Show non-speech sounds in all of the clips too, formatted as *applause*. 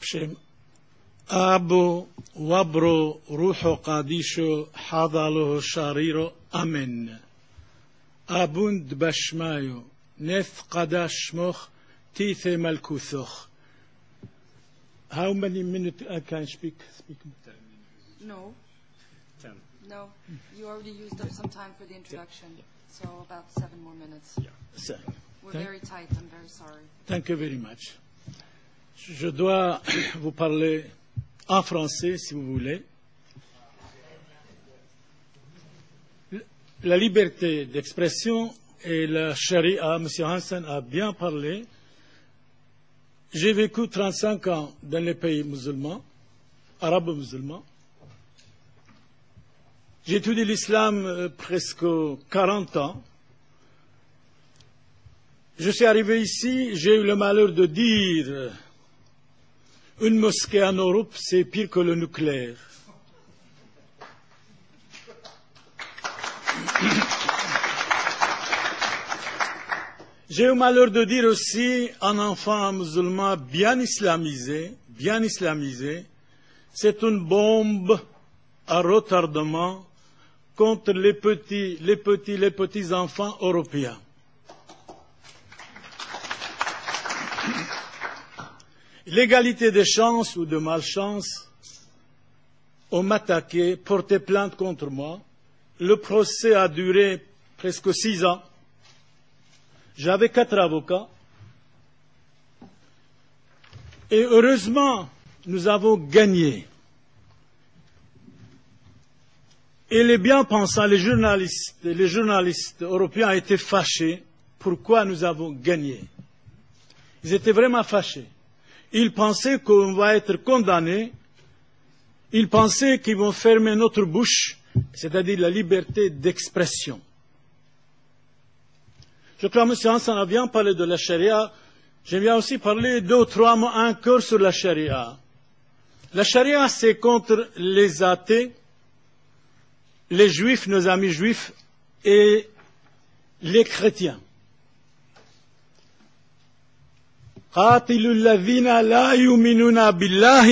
בשם אבו וברו רוחו קדישו חדלו שרירו אמן. אבונד בשמאיו נף קדש שמוך תיתה מלכותוך. How many minutes I can speak? speak? No. Ten. No. You already used up some time for the introduction. So about seven more minutes. So, We're Thank- very tight. I'm very sorry. Thank you very much. Je dois *coughs* vous parler en français, si vous voulez. La liberté d'expression et la charia, M. Hansen a bien parlé. J'ai vécu 35 ans dans les pays musulmans, arabes musulmans. J'ai étudié l'islam euh, presque 40 ans. Je suis arrivé ici, j'ai eu le malheur de dire une mosquée en Europe, c'est pire que le nucléaire. *coughs* J'ai eu malheur de dire aussi un enfant musulman bien islamisé, bien islamisé, c'est une bombe à retardement contre les petits, les petits, les petits enfants européens. L'égalité des chances ou de malchance, on m'a attaqué, porté plainte contre moi. Le procès a duré presque six ans. J'avais quatre avocats. Et heureusement, nous avons gagné. Et les bien-pensants, les journalistes, les journalistes européens étaient fâchés. Pourquoi nous avons gagné? Ils étaient vraiment fâchés. Ils pensaient qu'on va être condamnés. Ils pensaient qu'ils vont fermer notre bouche, c'est-à-dire la liberté d'expression. Je crois M. Hansen a bien parlé de la charia. J'aime bien aussi parler deux ou trois mots encore sur la charia. La charia, c'est contre les athées, les juifs, nos amis juifs, et les chrétiens. قاتلوا الذين لا يؤمنون بالله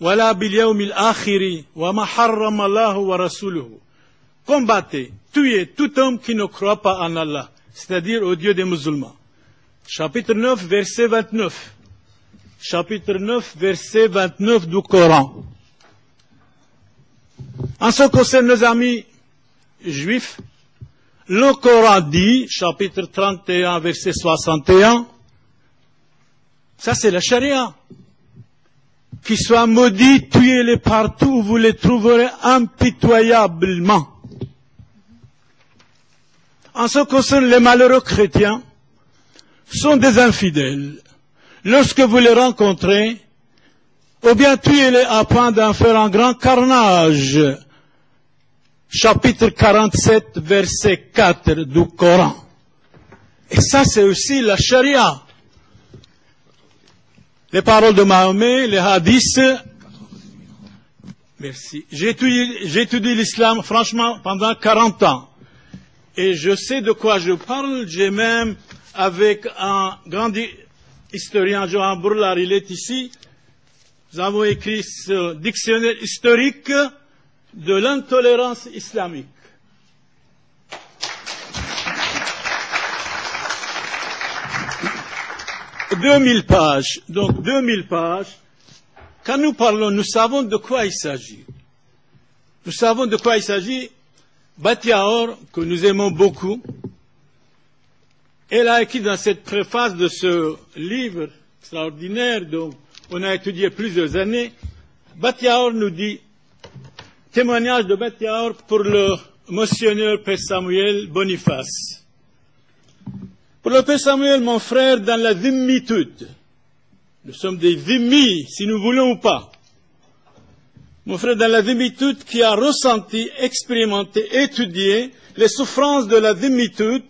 ولا باليوم الآخر وما حرم الله ورسوله Combattez, tuez tout homme qui ne croit pas en Allah, c'est-à-dire au Dieu des musulmans. Chapitre 9, verset 29. Chapitre 9, verset 29 du Coran. En ce qui concerne nos amis juifs, le Coran dit, chapitre 31, verset 61, ça, c'est la charia. Qu'ils soient maudits, tuez-les partout vous les trouverez impitoyablement. En ce qui concerne les malheureux chrétiens, sont des infidèles. Lorsque vous les rencontrez, ou bien tuez-les à point d'en faire un grand carnage. Chapitre 47, verset 4 du Coran. Et ça, c'est aussi la charia les paroles de Mahomet, les hadiths. Merci. J'ai étudié, l'islam, franchement, pendant 40 ans. Et je sais de quoi je parle. J'ai même, avec un grand hi- historien, Johan Bourlar, il est ici, nous avons écrit ce dictionnaire historique de l'intolérance islamique. Deux mille pages. Donc, deux mille pages. Quand nous parlons, nous savons de quoi il s'agit. Nous savons de quoi il s'agit. Batiaor, que nous aimons beaucoup, elle a écrit dans cette préface de ce livre extraordinaire dont on a étudié plusieurs années, Batiaor nous dit, témoignage de Batiaor pour le monseigneur Père Samuel Boniface. Pour le Père Samuel, mon frère, dans la dhimmitude, nous sommes des dhimmis, si nous voulons ou pas. Mon frère, dans la dhimmitude, qui a ressenti, expérimenté, étudié les souffrances de la dhimmitude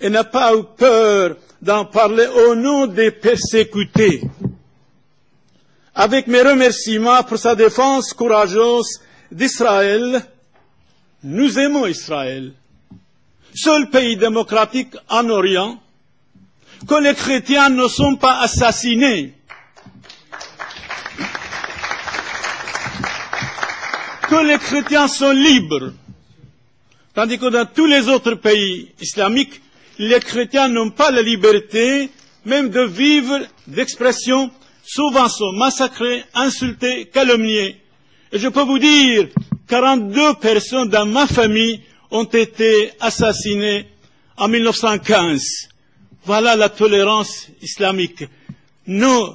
et n'a pas eu peur d'en parler au nom des persécutés. Avec mes remerciements pour sa défense courageuse d'Israël, nous aimons Israël seul pays démocratique en Orient, que les chrétiens ne sont pas assassinés, que les chrétiens sont libres, tandis que dans tous les autres pays islamiques, les chrétiens n'ont pas la liberté même de vivre d'expression, souvent sont massacrés, insultés, calomniés. Et je peux vous dire, 42 personnes dans ma famille ont été assassinées en 1915. Voilà la tolérance islamique. Nous,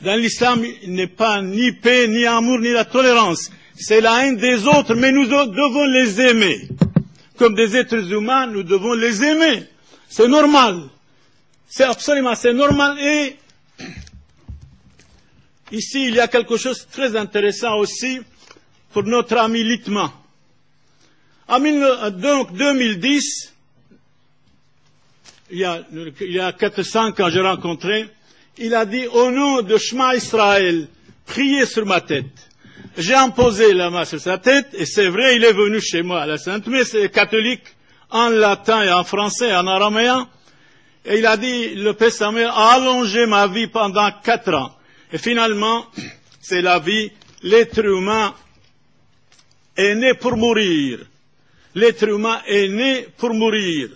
dans l'islam, il n'est pas ni paix, ni amour, ni la tolérance. C'est la haine des autres, mais nous devons les aimer. Comme des êtres humains, nous devons les aimer. C'est normal. C'est absolument, c'est normal. Et ici, il y a quelque chose de très intéressant aussi pour notre ami Litman. En donc, 2010, il y a, il y a 400 quand j'ai rencontré, il a dit au nom de Shema Israël, priez sur ma tête. J'ai imposé la main sur sa tête, et c'est vrai, il est venu chez moi à la Sainte Messe catholique, en latin et en français, en araméen, et il a dit, le Père Samuel a allongé ma vie pendant quatre ans. Et finalement, c'est la vie, l'être humain est né pour mourir. L'être humain est né pour mourir.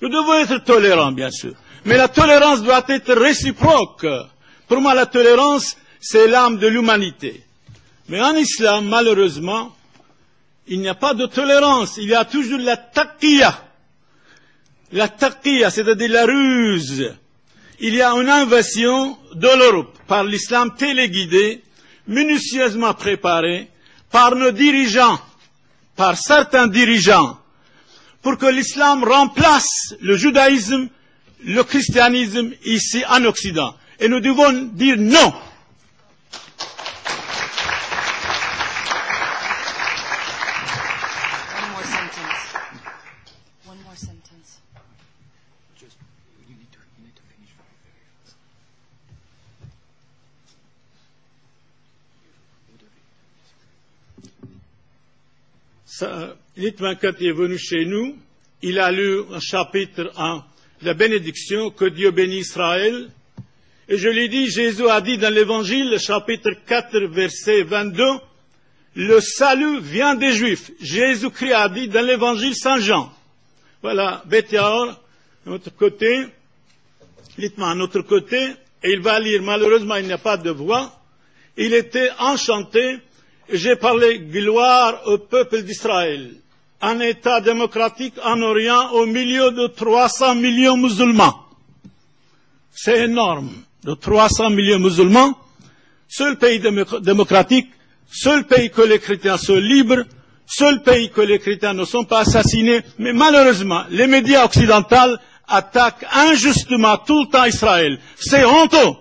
Nous devons être tolérants, bien sûr. Mais la tolérance doit être réciproque. Pour moi, la tolérance, c'est l'âme de l'humanité. Mais en islam, malheureusement, il n'y a pas de tolérance. Il y a toujours la taqiyya. La taqiyya, c'est-à-dire la ruse. Il y a une invasion de l'Europe par l'islam téléguidé, minutieusement préparé par nos dirigeants, par certains dirigeants, pour que l'islam remplace le judaïsme, le christianisme ici en Occident. Et nous devons dire non. Il est venu chez nous, il a lu un chapitre en la bénédiction, que Dieu bénit Israël. Et je lui ai dit, Jésus a dit dans l'évangile, chapitre 4, verset 22, le salut vient des Juifs. Jésus-Christ a dit dans l'évangile Saint Jean. Voilà, Bethiaor, de notre côté, Litman, à notre côté, et il va lire, malheureusement, il n'y a pas de voix. Il était enchanté j'ai parlé gloire au peuple d'Israël, un État démocratique en Orient au milieu de 300 millions musulmans. C'est énorme, de 300 millions musulmans, seul pays démocratique, seul pays que les chrétiens sont libres, seul pays que les chrétiens ne sont pas assassinés, mais malheureusement, les médias occidentaux attaquent injustement tout le temps Israël. C'est honteux.